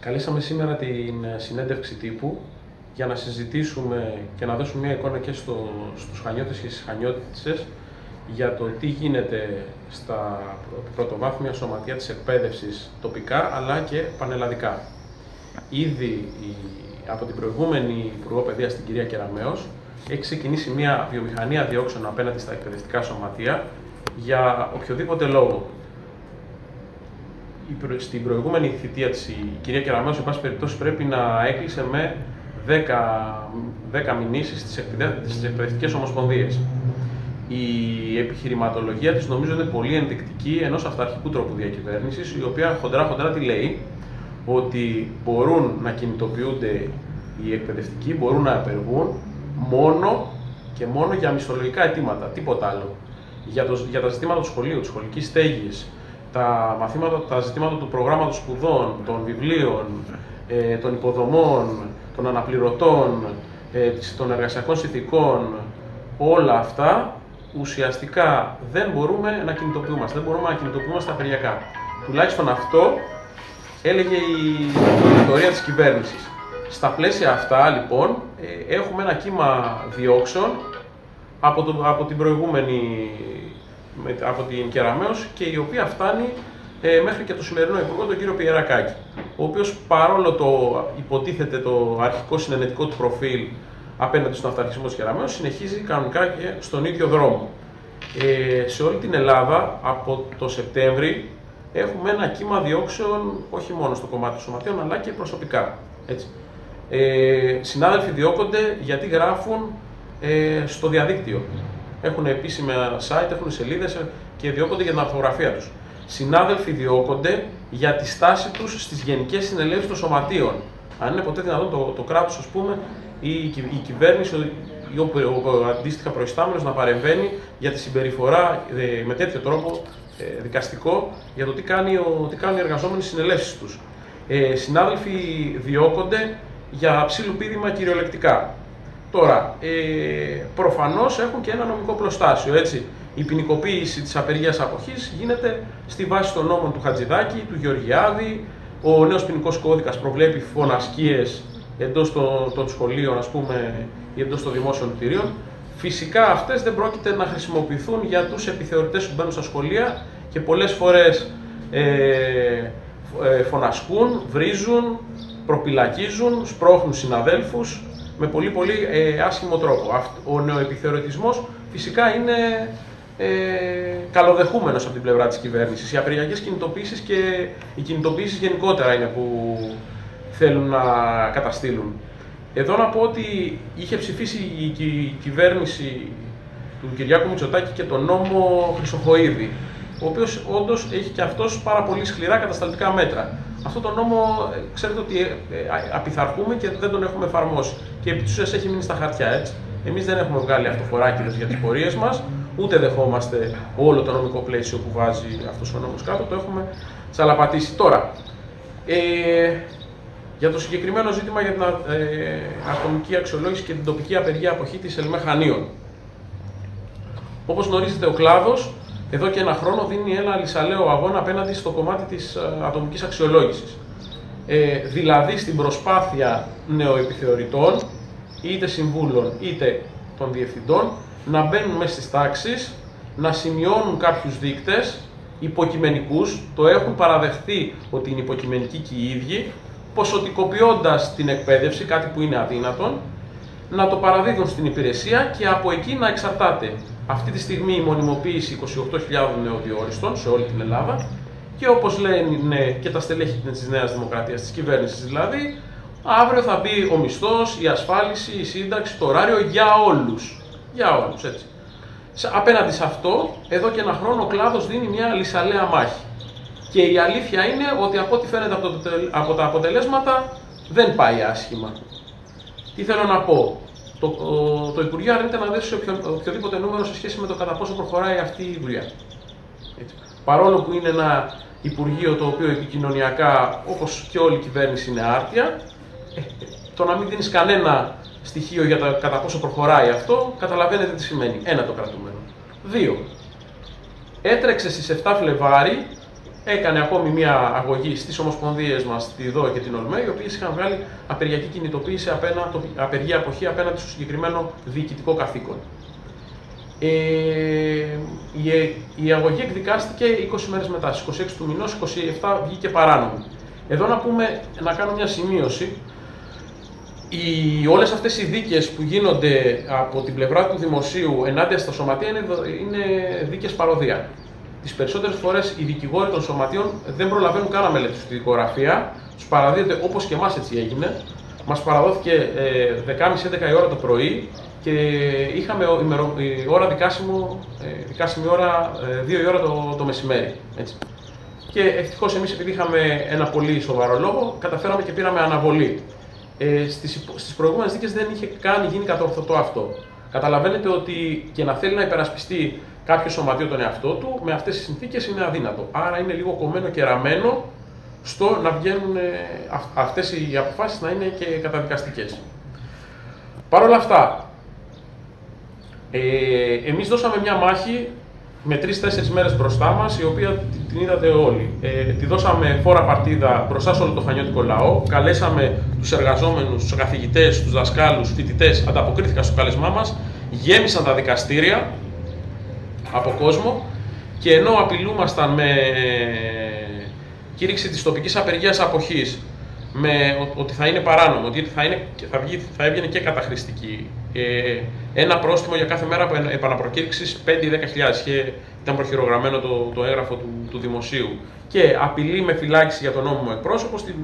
Καλήσαμε σήμερα την ε, συνέντευξη τύπου για να συζητήσουμε και να δώσουμε μια εικόνα και στο, στους χανιώτες και στις χανιώτησες για το τι γίνεται στα πρωτοβάθμια σωματεία της εκπαίδευσης τοπικά αλλά και πανελλαδικά. Ήδη από την προηγούμενη Υπουργό Παιδείας, την κυρία Κεραμέως, έχει ξεκινήσει μια βιομηχανία διώξεων απέναντι στα εκπαιδευτικά σωματεία για οποιοδήποτε λόγο στην προηγούμενη θητεία της η κυρία Κεραμέως, σε πάση περιπτώσει, πρέπει να έκλεισε με 10, 10 μηνύσεις στις εκπαιδευτικές ομοσπονδίες. Η επιχειρηματολογία της νομίζω είναι πολύ ενδεικτική ενός αυταρχικού τρόπου διακυβέρνησης, η οποία χοντρά χοντρά τη λέει ότι μπορούν να κινητοποιούνται οι εκπαιδευτικοί, μπορούν να απεργούν μόνο και μόνο για μισθολογικά αιτήματα, τίποτα άλλο. Για, το, για τα ζητήματα του σχολείου, της σχολικής στέγης, τα, μαθήματα, τα ζητήματα του προγράμματος σπουδών, των βιβλίων, ε, των υποδομών, των αναπληρωτών, ε, των εργασιακών συνθηκών, όλα αυτά ουσιαστικά δεν μπορούμε να κινητοποιούμαστε, δεν μπορούμε να κινητοποιούμαστε απεργιακά. Τουλάχιστον αυτό έλεγε η ιστορία της κυβέρνησης. Στα πλαίσια αυτά, λοιπόν, ε, έχουμε ένα κύμα διώξεων από, το, από την προηγούμενη από την Κεραμέως και η οποία φτάνει ε, μέχρι και το σημερινό Υπουργό, τον κύριο Πιερακάκη, ο οποίος παρόλο το υποτίθεται το αρχικό συνενετικό του προφίλ απέναντι στον αυταρχισμό της Κεραμέως, συνεχίζει κανονικά και στον ίδιο δρόμο. Ε, σε όλη την Ελλάδα, από το Σεπτέμβρη, έχουμε ένα κύμα διώξεων, όχι μόνο στο κομμάτι των σωματείων, αλλά και προσωπικά. Έτσι. Ε, συνάδελφοι διώκονται γιατί γράφουν ε, στο διαδίκτυο έχουν επίσημα site, έχουν σελίδες και διώκονται για την αρθογραφία τους. Συνάδελφοι διώκονται για τη στάση τους στις γενικές συνελεύσεις των σωματείων. Αν είναι ποτέ δυνατόν το, το κράτος, ας πούμε, ή η, κυβέρνηση ή ο, ο, αντίστοιχα προϊστάμενος να παρεμβαίνει για τη συμπεριφορά ε, με τέτοιο τρόπο ε, δικαστικό για το τι, κάνει ο, τι κάνουν οι εργαζόμενοι στις συνελεύσεις τους. Ε, συνάδελφοι διώκονται για ψήλου πίδημα κυριολεκτικά. Τώρα, ε, προφανώς έχουν και ένα νομικό προστάσιο. Έτσι. Η ποινικοποίηση της απεργίας αποχής γίνεται στη βάση των νόμων του Χατζηδάκη, του Γεωργιάδη. Ο νέος ποινικός κώδικας προβλέπει φωνασκίες εντός των, των σχολείων, ας πούμε, ή εντός των δημόσιων κτηρίων. Φυσικά αυτές δεν πρόκειται να χρησιμοποιηθούν για τους επιθεωρητές που μπαίνουν στα σχολεία και πολλές φορές ε, ε, φωνασκούν, βρίζουν, προπυλακίζουν, σπρώχνουν συναδέλφους με πολύ πολύ ε, άσχημο τρόπο. Ο νεοεπιθεωρητισμός φυσικά είναι ε, καλοδεχούμενος από την πλευρά της κυβέρνησης. Οι απεργιακές κινητοποίησεις και οι κινητοποίησεις γενικότερα είναι που θέλουν να καταστήλουν. Εδώ να πω ότι είχε ψηφίσει η κυβέρνηση του Κυριάκου Μητσοτάκη και τον νόμο Χρυσοχοίδη, ο οποίος όντως έχει και αυτός πάρα πολύ σκληρά κατασταλτικά μέτρα αυτό το νόμο ε, ξέρετε ότι ε, ε, απειθαρχούμε και δεν τον έχουμε εφαρμόσει. Και επί της έχει μείνει στα χαρτιά, έτσι. Εμείς δεν έχουμε βγάλει αυτοφοράκιδες για τις πορείες μας, ούτε δεχόμαστε όλο το νομικό πλαίσιο που βάζει αυτός ο νόμος κάτω, το έχουμε τσαλαπατήσει. Τώρα, ε, για το συγκεκριμένο ζήτημα για την ε, ατομική αξιολόγηση και την τοπική απεργία αποχή της Ελμέ Χανίων. Όπως γνωρίζετε, ο κλάδος εδώ και ένα χρόνο δίνει ένα λησαλέο αγώνα απέναντι στο κομμάτι της ε, ατομικής αξιολόγησης. Ε, δηλαδή στην προσπάθεια νεοεπιθεωρητών, είτε συμβούλων είτε των διευθυντών, να μπαίνουν μέσα στις τάξεις, να σημειώνουν κάποιους δείκτες υποκειμενικούς, το έχουν παραδεχθεί ότι είναι υποκειμενικοί και οι ίδιοι, ποσοτικοποιώντας την εκπαίδευση, κάτι που είναι αδύνατον, να το παραδίδουν στην υπηρεσία και από εκεί να εξαρτάται αυτή τη στιγμή η μονιμοποίηση 28.000 νεοδιόριστων σε όλη την Ελλάδα και όπως λένε και τα στελέχη της Νέας Δημοκρατίας, της κυβέρνησης δηλαδή, αύριο θα μπει ο μισθός, η ασφάλιση, η σύνταξη, το ωράριο για όλους. Για όλους, έτσι. Απέναντι σε αυτό, εδώ και ένα χρόνο ο κλάδος δίνει μια λησαλέα μάχη. Και η αλήθεια είναι ότι από ό,τι φαίνεται από τα αποτελέσματα δεν πάει άσχημα. Τι θέλω να πω; Το, το Υπουργείο αρνείται να δώσει οποιο, οποιοδήποτε νούμερο σε σχέση με το κατά πόσο προχωράει αυτή η δουλειά. Έτσι. Παρόλο που είναι ένα Υπουργείο το οποίο επικοινωνιακά, όπως και όλη η κυβέρνηση, είναι άρτια, ε, το να μην δίνεις κανένα στοιχείο για το κατά πόσο προχωράει αυτό, καταλαβαίνετε τι σημαίνει. Ένα το κρατούμενο. Δύο. Έτρεξε στις 7 Φλεβάρι έκανε ακόμη μια αγωγή στις ομοσπονδίες μας, τη ΔΟΕ και την ΟΛΜΕ, οι οποίες είχαν βγάλει απεργιακή κινητοποίηση, απένα, απεργία αποχή απέναντι στο συγκεκριμένο διοικητικό καθήκον. Ε, η, η αγωγή εκδικάστηκε 20 μέρες μετά, στις 26 του μηνός, 27 βγήκε παράνομη. Εδώ να πούμε, να κάνω μια σημείωση, οι, όλες αυτές οι δίκες που γίνονται από την πλευρά του δημοσίου ενάντια στα σωματεία είναι, είναι δίκες παροδία. Τις περισσότερες φορές οι δικηγόροι των σωματείων δεν προλαβαίνουν καν να μελετήσουν τη δικογραφία, τους παραδίδεται όπως και εμάς έτσι έγινε. Μας παραδόθηκε ε, 10.30-11 η ώρα το πρωί και είχαμε η ώρα δικάσιμο, ε, δικάσιμη ώρα 2 ε, η ώρα το, το μεσημέρι. Έτσι. Και ευτυχώς εμείς επειδή είχαμε ένα πολύ σοβαρό λόγο, καταφέραμε και πήραμε αναβολή. Ε, στις, στις προηγούμενες δίκες δεν είχε καν γίνει κατορθωτό αυτό. Καταλαβαίνετε ότι και να θέλει να υπερασπιστεί κάποιο σωματείο τον εαυτό του, με αυτές τις συνθήκες είναι αδύνατο. Άρα είναι λίγο κομμένο και ραμμένο στο να βγαίνουν αυτές οι αποφάσεις να είναι και καταδικαστικές. Παρ' όλα αυτά, ε, εμείς δώσαμε μια μάχη με τρει-τέσσερι μέρες μπροστά μας, η οποία την είδατε όλοι. Ε, τη δώσαμε φόρα παρτίδα μπροστά σε όλο το φανιώτικο λαό. Καλέσαμε τους εργαζόμενους, τους καθηγητές, τους δασκάλους, φοιτητές, ανταποκρίθηκαν στο κάλεσμά μας. Γέμισαν τα δικαστήρια από κόσμο και ενώ απειλούμασταν με κήρυξη της τοπικής απεργίας αποχής με ότι θα είναι παράνομο, ότι θα, είναι, θα, βγει, θα έβγαινε και καταχρηστική. Ε, ένα πρόστιμο για κάθε μέρα επαναπροκήρυξης 5-10 και ήταν προχειρογραμμένο το, το έγγραφο του, του δημοσίου. Και απειλή με φυλάκιση για τον νόμιμο εκπρόσωπο. Στην,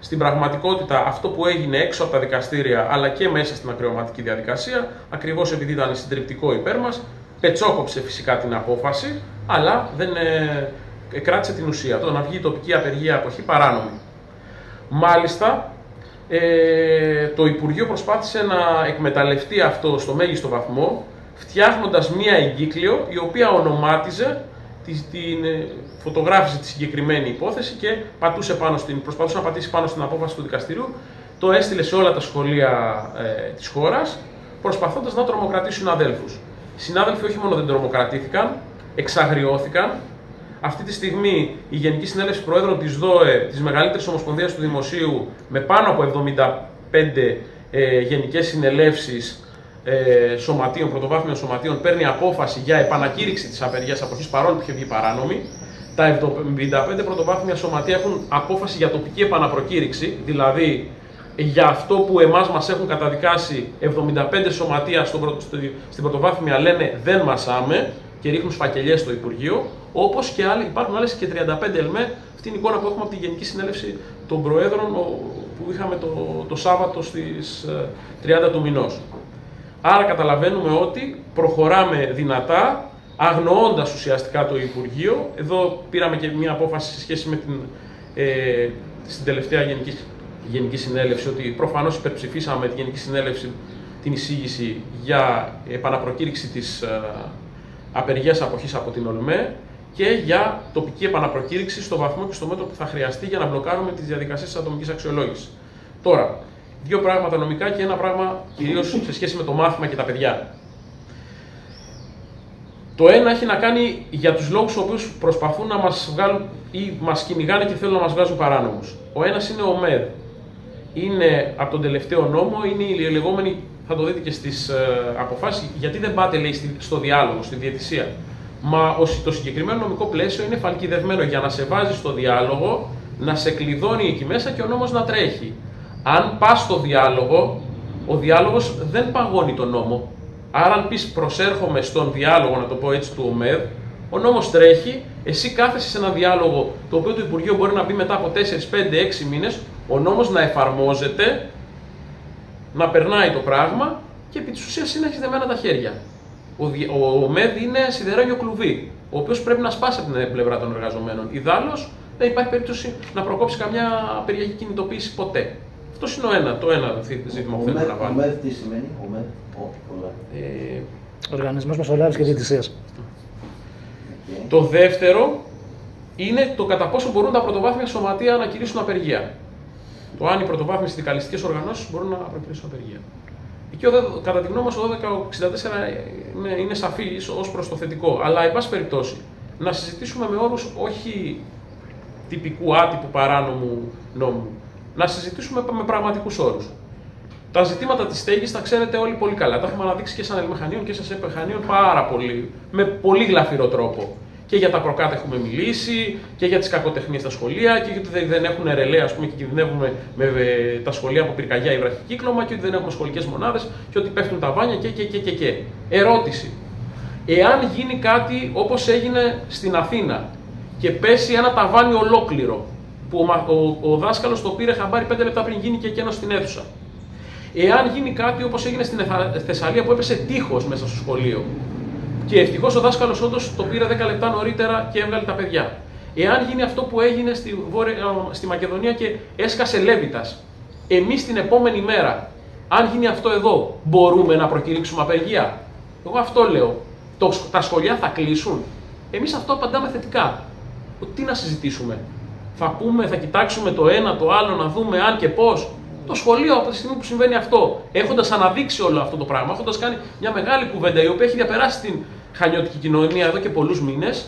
στην πραγματικότητα, αυτό που έγινε έξω από τα δικαστήρια αλλά και μέσα στην ακροαματική διαδικασία, ακριβώς επειδή ήταν συντριπτικό υπέρ μας, πετσόκοψε φυσικά την απόφαση, αλλά δεν ε, κράτησε την ουσία. Το να βγει η τοπική απεργία αποχή παράνομη. Μάλιστα, ε, το Υπουργείο προσπάθησε να εκμεταλλευτεί αυτό στο μέγιστο βαθμό, φτιάχνοντας μία εγκύκλιο η οποία ονομάτιζε την ε, φωτογράφηση τη συγκεκριμένη υπόθεση και πατούσε πάνω στην, προσπαθούσε να πατήσει πάνω στην απόφαση του δικαστηρίου, το έστειλε σε όλα τα σχολεία ε, της χώρας, προσπαθώντας να τρομοκρατήσουν αδέλφους. Οι συνάδελφοι όχι μόνο δεν τρομοκρατήθηκαν, εξαγριώθηκαν, αυτή τη στιγμή η Γενική Συνέλευση Προέδρων της ΔΟΕ, της μεγαλύτερης ομοσπονδίας του Δημοσίου, με πάνω από 75 ε, γενικές συνελεύσεις ε, σωματείων, πρωτοβάθμιων σωματείων, παίρνει απόφαση για επανακήρυξη της απεργίας αποχής παρόλο που είχε βγει παράνομη. Τα 75 πρωτοβάθμια σωματεία έχουν απόφαση για τοπική επαναπροκήρυξη, δηλαδή για αυτό που εμάς μας έχουν καταδικάσει 75 σωματεία στην πρωτοβάθμια λένε δεν μασάμε, και ρίχνουν σφακελιές στο Υπουργείο, όπως και άλλοι, υπάρχουν άλλες και 35 ΕΛΜΕ. Αυτή είναι η εικόνα που έχουμε από τη Γενική Συνέλευση των Προέδρων που είχαμε το, το Σάββατο στις 30 ε, του μηνός. Άρα καταλαβαίνουμε ότι προχωράμε δυνατά, αγνοώντας ουσιαστικά το Υπουργείο. Εδώ πήραμε και μια απόφαση σε σχέση με την, ε, στην τελευταία Γενική, Γενική Συνέλευση, ότι προφανώς υπερψηφίσαμε τη Γενική Συνέλευση την εισήγηση για επαναπροκήρυξη της ε, απεργίας αποχής από την ΟΛΜΕ και για τοπική επαναπροκήρυξη στο βαθμό και στο μέτρο που θα χρειαστεί για να μπλοκάρουμε τις διαδικασίες της ατομικής αξιολόγησης. Τώρα, δύο πράγματα νομικά και ένα πράγμα κυρίως σε σχέση με το μάθημα και τα παιδιά. Το ένα έχει να κάνει για τους λόγους του οποίους προσπαθούν να μας βγάλουν ή μας κυνηγάνε και θέλουν να μας βγάζουν παράνομους. Ο ένας είναι ο ΜΕΔ. Είναι από τον τελευταίο νόμο, είναι η λεγόμενη θα το δείτε και στις ε, αποφάσεις, γιατί δεν πάτε λέει, στο διάλογο, στη διαιτησία. Μα το συγκεκριμένο νομικό πλαίσιο είναι φαλκιδευμένο για να σε βάζει στο διάλογο, να σε κλειδώνει εκεί μέσα και ο νόμος να τρέχει. Αν πας στο διάλογο, ο διάλογος δεν παγώνει τον νόμο. Άρα, αν πεις προσέρχομαι στον διάλογο, να το πω έτσι, του ΟΜΕΔ, ο νόμος τρέχει, εσύ κάθεσαι σε ένα διάλογο το οποίο το Υπουργείο μπορεί να μπει μετά από 4, 5, 6 μήνες, ο νόμος να εφαρμόζεται να περνάει το πράγμα και επί της ουσίας είναι δεμένα τα χέρια. Ο, ο, ο ΜΕΔ είναι σιδερένιο κλουβί, ο οποίος πρέπει να σπάσει από την πλευρά των εργαζομένων. Ιδάλω δεν υπάρχει περίπτωση να προκόψει καμιά περιοχή κινητοποίηση ποτέ. Αυτό είναι το ένα, το ένα ζήτημα που θέλουμε να βάλουμε. Ο ΜΕΔ τι σημαίνει, ο ΜΕΔ, ε, Οργανισμός Μεσολάβηση και Διαιτησίας. Okay. Το δεύτερο είναι το κατά πόσο μπορούν τα πρωτοβάθμια σωματεία να κηρύσουν απεργία το αν οι πρωτοβάθμιες συνδικαλιστικές οργανώσεις μπορούν να προκυρήσουν απεργία. Εκεί, κατά τη γνώμη μας, ο 1264 είναι, είναι σαφής ως προς το θετικό. Αλλά, εν πάση περιπτώσει, να συζητήσουμε με όρους όχι τυπικού άτυπου παράνομου νόμου. Να συζητήσουμε με πραγματικούς όρους. Τα ζητήματα της στέγης τα ξέρετε όλοι πολύ καλά. Τα έχουμε αναδείξει και σαν Ελμεχανίων και σαν Επεχανίων πάρα πολύ. Με πολύ γλαφυρό τρόπο. Και για τα προκάτα έχουμε μιλήσει, και για τις κακοτεχνίες στα σχολεία, και γιατί δεν έχουν ρελέ, ας πούμε, και κινδυνεύουμε με τα σχολεία από πυρκαγιά ή βραχικύκλωμα, και ότι δεν έχουμε σχολικές μονάδες, και ότι πέφτουν τα βάνια και, και, και, και, και. Ερώτηση. Εάν γίνει κάτι όπως έγινε στην Αθήνα και πέσει ένα ταβάνι ολόκληρο, που ο, ο, ο δάσκαλος το πήρε χαμπάρι 5 λεπτά πριν γίνει και εκείνο στην αίθουσα. Εάν γίνει κάτι όπως έγινε στην Θεσσαλία που έπεσε τείχος μέσα στο σχολείο, και ευτυχώς ο δάσκαλος όντως το πήρε 10 λεπτά νωρίτερα και έβγαλε τα παιδιά. Εάν γίνει αυτό που έγινε στη, Βόρεια, στη Μακεδονία και έσκασε Λέβητας, εμείς την επόμενη μέρα, αν γίνει αυτό εδώ, μπορούμε να προκηρύξουμε απεργία; Εγώ αυτό λέω. Το, τα σχολεία θα κλείσουν. Εμείς αυτό απαντάμε θετικά. Τι να συζητήσουμε; Θα πούμε, θα κοιτάξουμε το ένα, το άλλο, να δούμε αν και πώς. Το σχολείο από τη στιγμή που συμβαίνει αυτό, έχοντας αναδείξει όλο αυτό το πράγμα, έχοντας κάνει μια μεγάλη κουβέντα η οποία έχει διαπεράσει την χανιώτικη κοινωνία εδώ και πολλούς μήνες,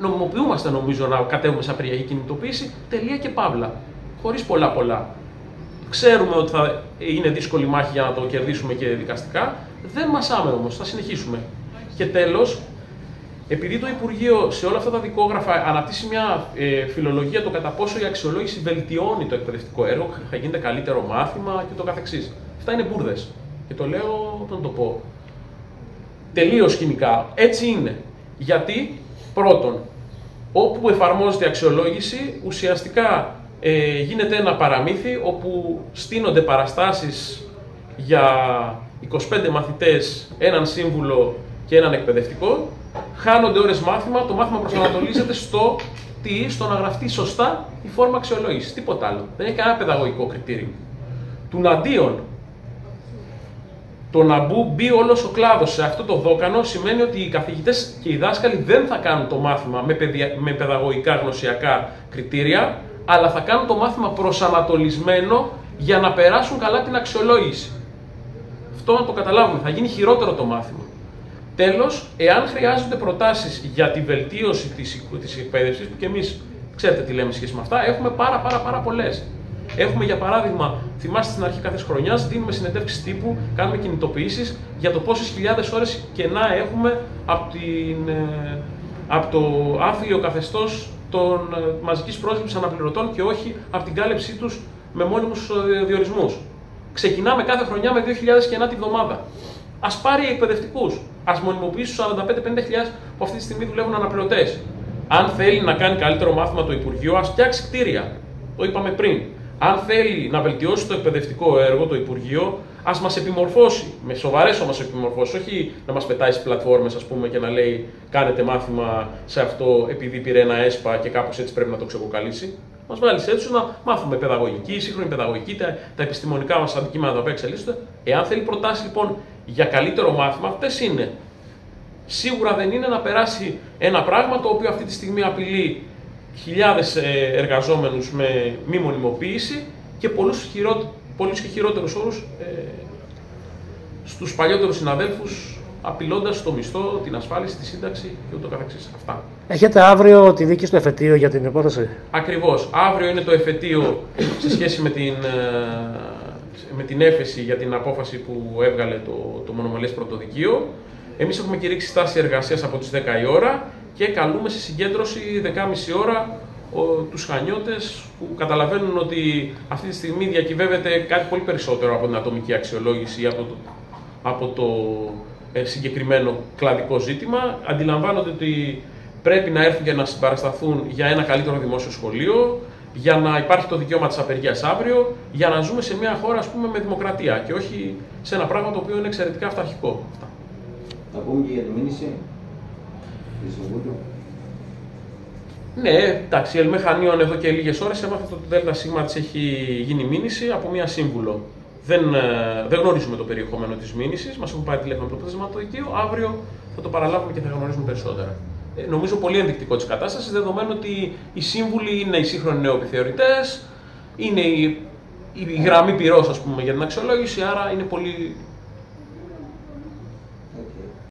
νομιμοποιούμαστε νομίζω να κατέβουμε σε απεργιακή κινητοποίηση, τελεία και παύλα. Χωρίς πολλά πολλά. Ξέρουμε ότι θα είναι δύσκολη μάχη για να το κερδίσουμε και δικαστικά. Δεν μασάμε όμως, θα συνεχίσουμε. Και τέλος, επειδή το Υπουργείο σε όλα αυτά τα δικόγραφα αναπτύσσει μια ε, φιλολογία το κατά πόσο η αξιολόγηση βελτιώνει το εκπαιδευτικό έργο, θα γίνεται καλύτερο μάθημα και το καθεξής. Αυτά είναι μπουρδες. Και το λέω, όταν το πω, τελείως χημικά. Έτσι είναι. Γιατί, πρώτον, όπου εφαρμόζεται η αξιολόγηση, ουσιαστικά ε, γίνεται ένα παραμύθι όπου στείνονται παραστάσεις για 25 μαθητές, έναν σύμβουλο και έναν εκπαιδευτικό, χάνονται ώρες μάθημα, το μάθημα προσανατολίζεται στο τι, στο να γραφτεί σωστά η φόρμα αξιολόγησης. Τίποτα άλλο. Δεν έχει κανένα παιδαγωγικό κριτήριο. Τουναντίον, το να μπου, μπει όλος ο κλάδος σε αυτό το δόκανο σημαίνει ότι οι καθηγητές και οι δάσκαλοι δεν θα κάνουν το μάθημα με, παιδια... με παιδαγωγικά γνωσιακά κριτήρια, αλλά θα κάνουν το μάθημα προσανατολισμένο για να περάσουν καλά την αξιολόγηση. Αυτό να το καταλάβουμε, θα γίνει χειρότερο το μάθημα. Τέλος, εάν χρειάζονται προτάσεις για τη βελτίωση της εκπαίδευσης, που και εμείς ξέρετε τι λέμε σχέση με αυτά, έχουμε πάρα, πάρα, πάρα πολλές. Έχουμε για παράδειγμα, θυμάστε στην αρχή κάθε χρονιάς, δίνουμε συνεντεύξεις τύπου, κάνουμε κινητοποιήσεις για το πόσες χιλιάδες ώρες κενά έχουμε από, την, ε, από το άθλιο καθεστώς των ε, μαζικής πρόσληψης αναπληρωτών και όχι από την κάλυψή τους με μόνιμους ε, διορισμούς. Ξεκινάμε κάθε χρονιά με 2.000 κενά τη βδομάδα. Α πάρει εκπαιδευτικούς. Α μονιμοποιήσει τους 45-50 που αυτή τη στιγμή δουλεύουν αναπληρωτές. Αν θέλει να κάνει καλύτερο μάθημα το Υπουργείο, ας φτιάξει κτίρια. Το είπαμε πριν. Αν θέλει να βελτιώσει το εκπαιδευτικό έργο, το Υπουργείο, ας μας επιμορφώσει. Με σοβαρές όμως επιμορφώσεις. Όχι να μας πετάει στις πλατφόρμες, ας πούμε, και να λέει κάνετε μάθημα σε αυτό επειδή πήρε ένα έσπα και κάπως έτσι πρέπει να το ξεκοκαλίσει. Μας βάλει έτσι να μάθουμε παιδαγωγική, σύγχρονη παιδαγωγική, τα, τα επιστημονικά μας αντικείμενα τα οποία εξελίσσονται. Εάν θέλει προτάσεις λοιπόν για καλύτερο μάθημα, αυτές είναι. Σίγουρα δεν είναι να περάσει ένα πράγμα το οποίο αυτή τη στιγμή απειλεί χιλιάδες ε, εργαζόμενους με μη μονιμοποίηση και πολλούς, χειρό, πολλούς και χειρότερους όρους ε, στους παλιότερους συναδέλφους απειλώντας το μισθό, την ασφάλιση, τη σύνταξη και ούτω καθεξής. Αυτά. Έχετε αύριο τη δίκη στο εφετείο για την υπόθεση; Ακριβώς. Αύριο είναι το εφετείο σε σχέση με την, ε, με την έφεση για την απόφαση που έβγαλε το, το μονομελές πρωτοδικείο. Εμείς έχουμε κηρύξει στάση εργασίας από τις 10 η ώρα και καλούμε σε συγκέντρωση 10.30 ώρα ο, τους χανιώτες που καταλαβαίνουν ότι αυτή τη στιγμή διακυβεύεται κάτι πολύ περισσότερο από την ατομική αξιολόγηση ή από το, από το ε, συγκεκριμένο κλαδικό ζήτημα. Αντιλαμβάνονται ότι πρέπει να έρθουν και να συμπαρασταθούν για ένα καλύτερο δημόσιο σχολείο, για να υπάρχει το δικαίωμα της απεργίας αύριο, για να ζούμε σε μια χώρα ας πούμε, με δημοκρατία και όχι σε ένα πράγμα το οποίο είναι εξαιρετικά αυταρχικό. Θα πούμε και για τη μήνυση. Ναι, εντάξει, η Ελμεχανίων εδώ και λίγες ώρες έμαθα ότι το ΔΣ τη έχει γίνει μήνυση από μία σύμβουλο. Δεν, ε, δεν γνωρίζουμε το περιεχόμενο της μήνυσης. Μας έχουν πάρει τηλέφωνο από το δικείο. Αύριο θα το παραλάβουμε και θα γνωρίζουμε περισσότερα. Ε, νομίζω πολύ ενδεικτικό της κατάστασης, δεδομένου ότι οι σύμβουλοι είναι οι σύγχρονοι νεοεπιθεωρητέ, είναι η, η γραμμή πυρός για την αξιολόγηση, άρα είναι πολύ